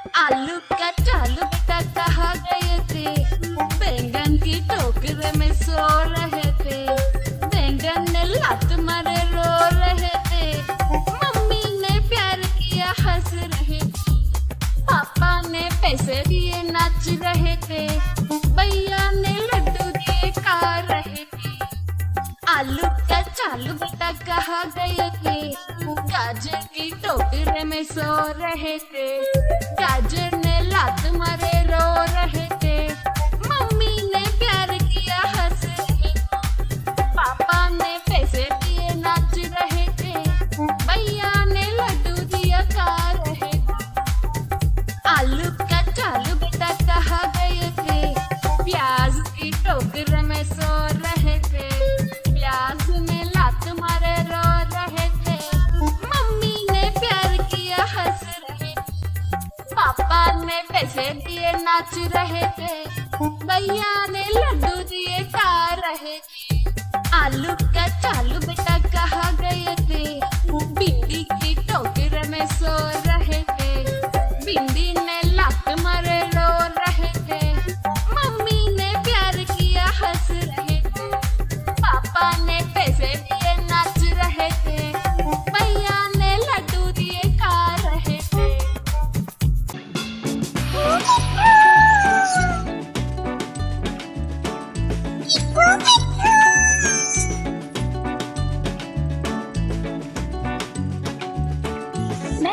आलू का चालू कहा गए थे बैंगन की टोकरे में सो रहे थे। बैंगन ने लात मारे रो रहे थे। मम्मी ने प्यार किया, हंस रहे पापा ने पैसे दिए, नाच रहे थे। भैया ने लड्डू दिए, खा रहे थे। आलू का चालू कहा गए थे गाजर टोकरे में सो रहे थे। गाजर ने लात मारे रो रहे थे। ने दिए नाच रहे थे। भैया ने लड्डू दिए, खा रहे थे। आलू का चालू बेटा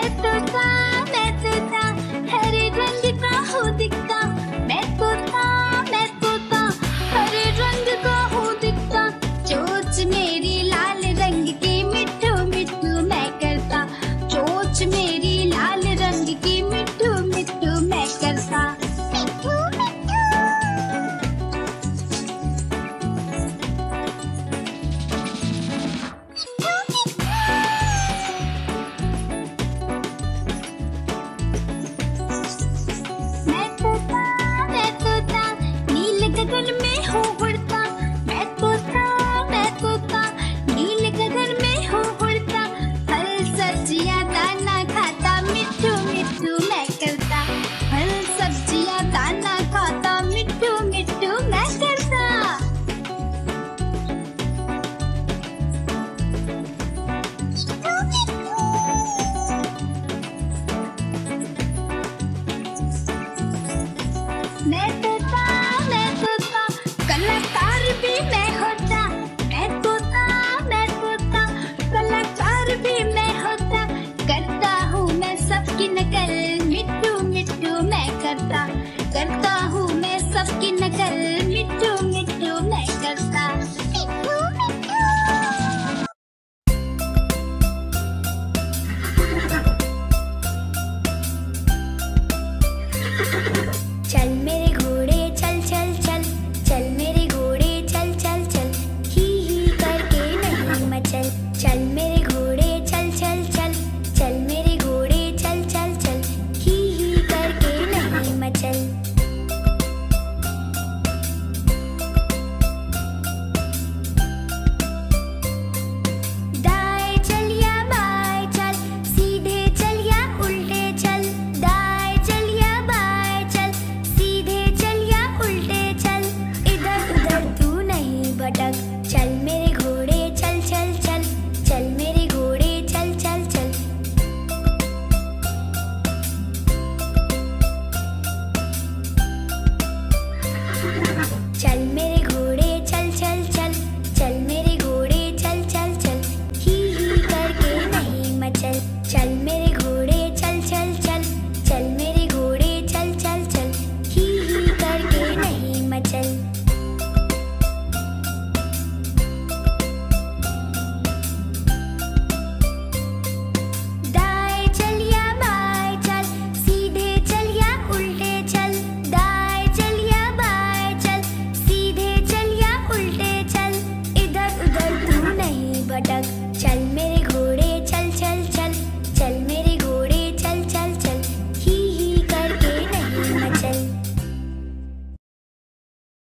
मैं तोता मैं तोता मैं तोता कलाकार भी मैं होता, मैं तोता मैं तोता कलाकार भी मैं होता, करता हूँ मैं सबकी नकल। मिट्टू मिट्टू मैं करता करता